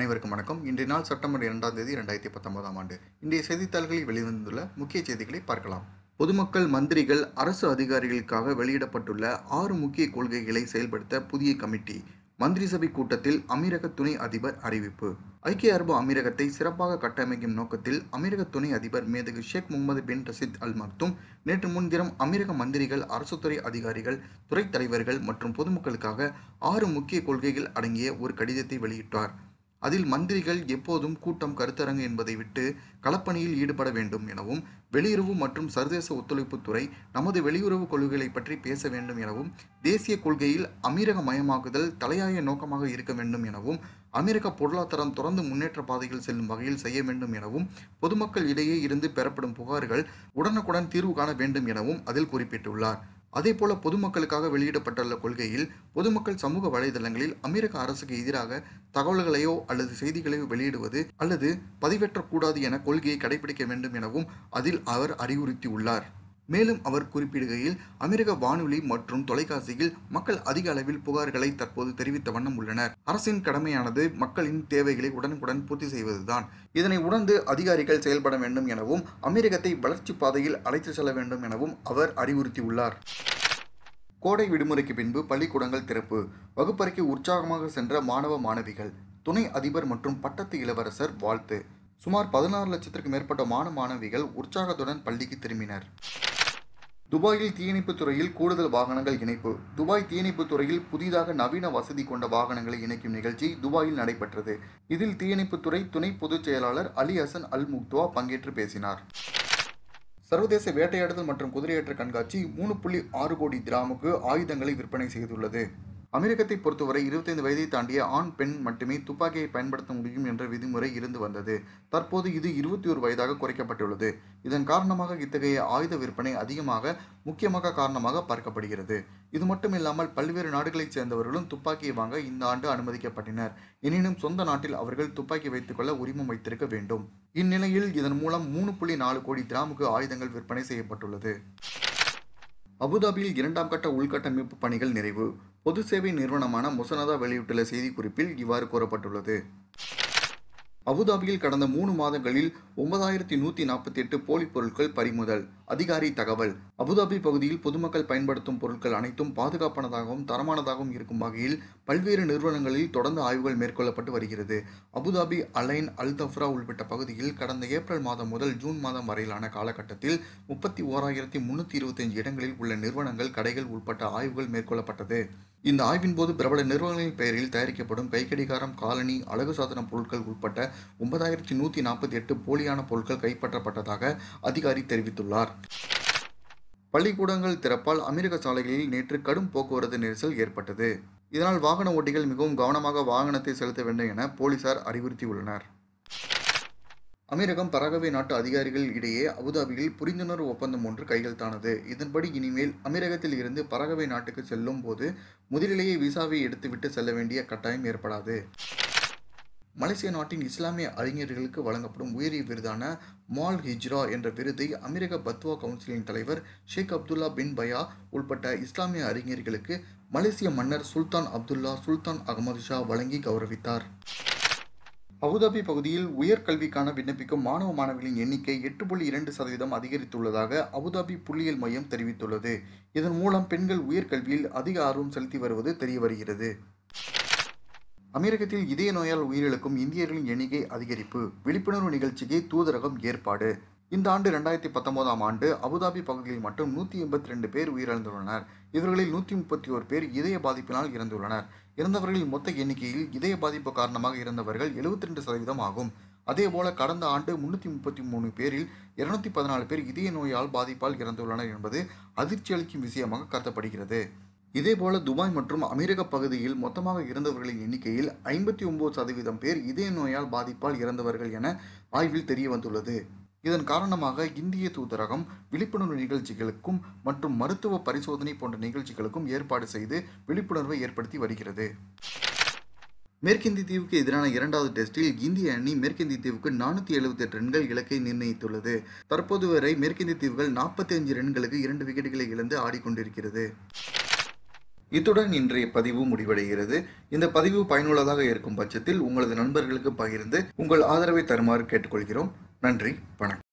அனைவருக்கும் வணக்கம். இன்றைய நாள் செப்டம்பர் இரண்டாம் தேதி ரெண்டாயிரத்தி பத்தொன்பதாம் ஆண்டு. இன்றைய செய்தித்தாள்களில் வெளிவந்துள்ள முக்கிய செய்திகளை பார்க்கலாம். பொதுமக்கள் மந்திரிகள் அரசு அதிகாரிகளுக்காக வெளியிடப்பட்டுள்ள ஆறு முக்கிய கொள்கைகளை செயல்படுத்த புதிய கமிட்டி மந்திரி சபை கூட்டத்தில் அமீரக துணை அதிபர் அறிவிப்பு. ஐக்கிய அரபு அமீரகத்தை சிறப்பாக கட்டமைக்கும் நோக்கத்தில் அமீரக துணை அதிபர் மேதகு ஷேக் முகமது பின் ரசித் அல் மக்தும் நேற்று முன்தினம் அமீரக மந்திரிகள் அரசுத்துறை அதிகாரிகள் துறை தலைவர்கள் மற்றும் பொதுமக்களுக்காக ஆறு முக்கிய கொள்கைகள் அடங்கிய ஒரு கடிதத்தை வெளியிட்டார். அதில் மந்திரிகள் எப்போதும் கூட்டம் கருத்தரங்கு என்பதை விட்டு களப்பணியில் ஈடுபட வேண்டும் எனவும் வெளியுறவு மற்றும் சர்வதேச ஒத்துழைப்புத்துறை நமது வெளியுறவு கொள்கைகளை பற்றி பேச வேண்டும் எனவும் தேசிய கொள்கையில் அமீரக மயமாக்குதல் தலையாய நோக்கமாக இருக்க வேண்டும் எனவும் அமெரிக்க பொருளாதாரம் தொடர்ந்து முன்னேற்ற பாதையில் செல்லும் வகையில் செய்ய வேண்டும் எனவும் பொதுமக்கள் இடையே இருந்து பெறப்படும் புகார்கள் உடனுக்குடன் தீர்வு காண வேண்டும் எனவும் அதில் குறிப்பிட்டுள்ளார். அதேபோல பொதுமக்களுக்காக வெளியிடப்பட்டுள்ள கொள்கையில் பொதுமக்கள் சமூக வலைதளங்களில் அமெரிக்க அரசுக்கு எதிராக தகவல்களையோ அல்லது செய்திகளையோ வெளியிடுவது அல்லது பதிவேற்றக்கூடாது என கொள்கையை கடைபிடிக்க வேண்டும் எனவும் அதில் அவர் அறிவுறுத்தியுள்ளார். மேலும் அவர் குறிப்பிடுகையில் அமெரிக்க வானொலி மற்றும் தொலைக்காட்சியில் மக்கள் அதிக அளவில் புகார்களை தற்போது தெரிவித்த வண்ணம் உள்ளனர். அரசின் கடமையானது மக்களின் தேவைகளை உடனுக்குடன் பூர்த்தி செய்வதுதான். இதனை உணர்ந்து அதிகாரிகள் செயல்பட வேண்டும் எனவும் அமெரிக்கத்தை வளர்ச்சி பாதையில் அழைத்து செல்ல வேண்டும் எனவும் அவர் அறிவுறுத்தியுள்ளார். கோடை விடுமுறைக்கு பின்பு பள்ளிக்கூடங்கள் திறப்பு. வகுப்பறைக்கு உற்சாகமாக சென்ற மாணவ மாணவிகள். துணை அதிபர் மற்றும் பட்டத்து இளவரசர் வாழ்த்து. சுமார் பதினாறு லட்சத்திற்கு மேற்பட்ட மாணவ மாணவிகள் உற்சாகத்துடன் பள்ளிக்கு திரும்பினர். துபாயில் தீயணைப்பு துறையில் கூடுதல் வாகனங்கள் இணைப்பு. துபாய் தீயணைப்பு துறையில் புதிதாக நவீன வசதி கொண்ட வாகனங்களை இணைக்கும் நிகழ்ச்சி துபாயில் நடைபெற்றது. இதில் தீயணைப்புத்துறை துணை பொதுச் செயலாளர் அலி ஹசன் அல் முக்துவா பங்கேற்று பேசினார். சர்வதேச வேட்டையாடுதல் மற்றும் குதிரையேற்ற கண்காட்சி மூணு புள்ளி ஆறு கோடி திராமுக்கு ஆயுதங்களை விற்பனை செய்துள்ளது. அமெரிக்கத்தை பொறுத்தவரை இருபத்தைந்து வயதை தாண்டிய ஆண் பெண் மட்டுமே துப்பாக்கியை பயன்படுத்த முடியும் என்ற விதிமுறை இருந்து வந்தது. தற்போது இது இருபத்தி ஒரு வயதாக குறைக்கப்பட்டுள்ளது. இதன் காரணமாக இத்தகைய ஆயுத விற்பனை அதிகமாக முக்கியமாக காரணமாக பார்க்கப்படுகிறது. இது மட்டுமில்லாமல் பல்வேறு நாடுகளைச் சேர்ந்தவர்களும் துப்பாக்கியை வாங்க இந்த ஆண்டு அனுமதிக்கப்பட்டனர். எனினும் சொந்த நாட்டில் அவர்கள் துப்பாக்கி வைத்துக்கொள்ள உரிமம் வைத்திருக்க வேண்டும். இந்நிலையில் இதன் மூலம் மூணு புள்ளி நாலு கோடி கிராமுக்கு ஆயுதங்கள் விற்பனை செய்யப்பட்டுள்ளது. அபுதாபியில் இரண்டாம் கட்ட உள்கட்டமைப்பு பணிகள் நிறைவு. பொது சேவை நிறுவனமான முசனதா வெளியிட்டுள்ள செய்திக்குறிப்பில் இவ்வாறு கூறப்பட்டுள்ளது. அபுதாபியில் கடந்த மூணு மாதங்களில் ஒன்பதாயிரத்தி நூற்றி நாற்பத்தி எட்டு போலி பொருட்கள் பறிமுதல். அதிகாரி தகவல். அபுதாபி பகுதியில் பொதுமக்கள் பயன்படுத்தும் பொருட்கள் அனைத்தும் பாதுகாப்பானதாகவும் தரமானதாகவும் இருக்கும் வகையில் பல்வேறு நிறுவனங்களில் தொடர்ந்து ஆய்வுகள் மேற்கொள்ளப்பட்டு வருகிறது. அபுதாபி அலைன் அல் தஃப்ரா உள்ளிட்ட பகுதியில் கடந்த ஏப்ரல் மாதம் முதல் ஜூன் மாதம் வரையிலான காலகட்டத்தில் முப்பத்தி ஓராயிரத்தி முன்னூற்றி இருபத்தஞ்சு இடங்களில் உள்ள நிறுவனங்கள் கடைகள் உட்பட்ட ஆய்வுகள் மேற்கொள்ளப்பட்டது. இந்த ஆய்வின் போது பிரபல நிறுவனங்களின் பெயரில் தயாரிக்கப்படும் கைக்கடிகாரம் காலனி அழகு சாதன பொருட்கள் உட்பட்ட ஒன்பதாயிரத்தி நூற்றி நாற்பத்தி எட்டு போலியான பொருட்கள் கைப்பற்றப்பட்டதாக அதிகாரி தெரிவித்துள்ளார். பள்ளிக்கூடங்கள் திறப்பால் அமெரிக்க சாலைகளில் நேற்று கடும் போக்குவரத்து நெரிசல் ஏற்பட்டது. இதனால் வாகன ஓட்டிகள் மிகவும் கவனமாக வாகனத்தை செலுத்த வேண்டும் என போலீசார் அறிவுறுத்தியுள்ளனர். அமெரிக்கம் பரகவே நாட்டு அதிகாரிகள் இடையே அபுதாபியில் புரிந்துணர்வு ஒப்பந்தம் ஒன்று கையெழுத்தானது இதன்படி இனிமேல் அமெரிக்கத்தில் இருந்து பரகவே நாட்டுக்கு செல்லும் போது முதலிலேயே விசாவை எடுத்துவிட்டு செல்ல வேண்டிய கட்டாயம் ஏற்படாது. மலேசிய நாட்டின் இஸ்லாமிய அறிஞர்களுக்கு வழங்கப்படும் உயரிய விருதான மால் ஹிஜ்ரா என்ற விருதை அமெரிக்க பத்வா கவுன்சிலின் தலைவர் ஷேக் அப்துல்லா பின் பயா உள்பட்ட இஸ்லாமிய அறிஞர்களுக்கு மலேசிய மன்னர் சுல்தான் அப்துல்லா சுல்தான் அகமது ஷா வழங்கி கௌரவித்தார். அபுதாபி பகுதியில் உயர்கல்விக்கான விண்ணப்பிக்கும் மாணவ மாணவிகளின் எண்ணிக்கை எட்டு புள்ளி இரண்டு சதவீதம் அதிகரித்துள்ளதாக அபுதாபி புள்ளியியல் மையம் தெரிவித்துள்ளது. இதன் மூலம் பெண்கள் உயர்கல்வியில் அதிக ஆர்வம் செலுத்தி வருவது தெரிய வருகிறது. அமெரிக்கத்தில் இதய நோயால் உயிரிழக்கும் இந்தியர்களின் எண்ணிக்கை அதிகரிப்பு விழிப்புணர்வு நிகழ்ச்சிக்கு தூதரகம் ஏற்பாடு. இந்த ஆண்டு ரெண்டாயிரத்தி பத்தொன்பதாம் ஆண்டு அபுதாபி பகுதியில் மட்டும் நூற்றி எண்பத்தி ரெண்டு பேர் உயிரிழந்துள்ளனர். இவர்களில் நூற்றி முப்பத்தி ஒரு பேர் இதய பாதிப்பினால் இறந்துள்ளனர். இறந்தவர்களின் மொத்த எண்ணிக்கையில் இதய பாதிப்பு காரணமாக இறந்தவர்கள் எழுபத்தி ரெண்டு சதவீதம் ஆகும். அதேபோல கடந்த ஆண்டு முன்னூற்றி முப்பத்தி மூணு பேரில் இருநூத்தி பதினாலு பேர் இதய நோயால் பாதிப்பால் இறந்துள்ளனர் என்பது அதிர்ச்சி அளிக்கும் விஷயமாக கருதப்படுகிறது. இதேபோல துபாய் மற்றும் அமெரிக்க பகுதியில் மொத்தமாக இறந்தவர்களின் எண்ணிக்கையில் ஐம்பத்தி ஒன்பது சதவீதம் பேர் இதய நோயால் பாதிப்பால் இறந்தவர்கள் என ஆய்வில் தெரிய வந்துள்ளது. இதன் காரணமாக இந்திய தூதரகம் விழிப்புணர்வு நிகழ்ச்சிகளுக்கும் மற்றும் மருத்துவ பரிசோதனை போன்ற நிகழ்ச்சிகளுக்கும் ஏற்பாடு செய்து விழிப்புணர்வை ஏற்படுத்தி வருகிறது. மேற்கிந்திய தீவுக்கு எதிரான இரண்டாவது டெஸ்டில் இந்திய அணி மேற்கிந்திய தீவுக்கு நானூற்றி எழுபத்தி எட்டு ரன்கள் இலக்கை நிர்ணயித்துள்ளது. தற்போது வரை மேற்கிந்திய தீவுகள் நாற்பத்தி அஞ்சு ரன்களுக்கு இரண்டு விக்கெட்டுகளை இழந்து ஆடிக்கொண்டிருக்கிறது. இத்துடன் இன்றைய பதிவு முடிவடைகிறது. இந்த பதிவு பயனுள்ளதாக இருக்கும் பட்சத்தில் உங்களது நண்பர்களுக்கு பகிர்ந்து உங்கள் ஆதரவை தருமாறு கேட்டுக்கொள்கிறோம். நன்றி வணக்கம்.